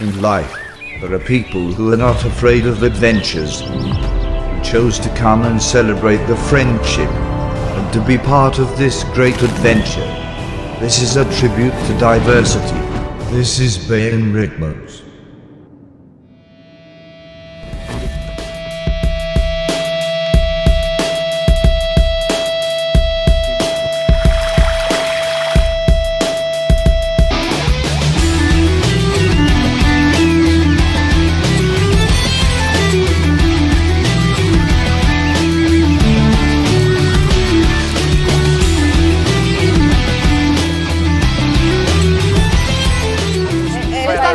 In life, there are people who are not afraid of adventures, who chose to come and celebrate the friendship and to be part of this great adventure. This is a tribute to diversity. This is Bayan Rigmos.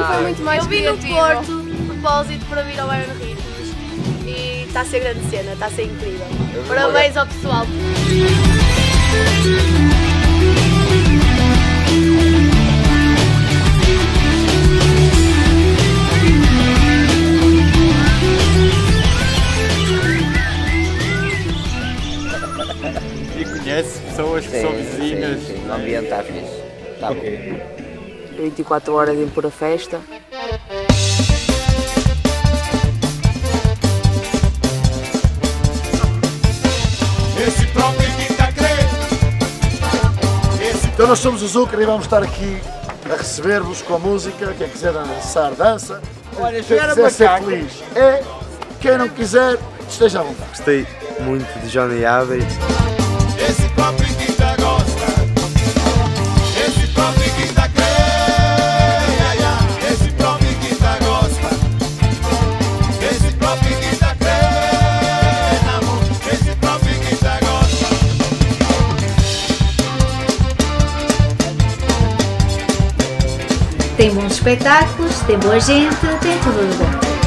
Foi muito mais Eu vim no. Porto, de propósito para vir ao Bayern Ritmos e está a ser grande cena, está a ser incrível. Parabéns ao pessoal. E conhece pessoas que são vizinhas. Sim, sim, o ambiente está fixe. Está bom. 24 horas em pura festa. Tá. Então nós somos o Zucker e vamos estar aqui a receber-vos com a música. Quem quiser dançar, dança. Olha, Quem quiser ser feliz é. Quem não quiser, esteja à vontade. Gostei muito de Johnny Abbey. Tem bons espetáculos, tem boa gente, tem tudo de bom.